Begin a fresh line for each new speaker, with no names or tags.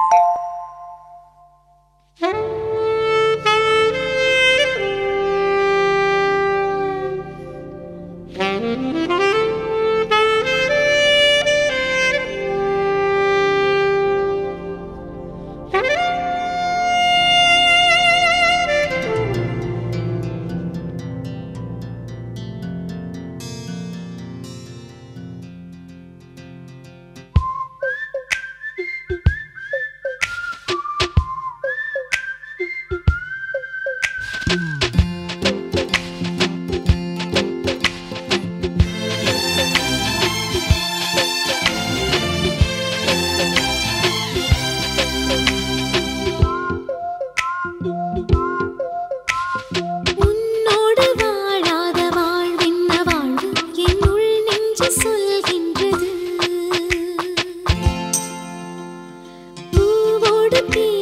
you കൊടുത്തീ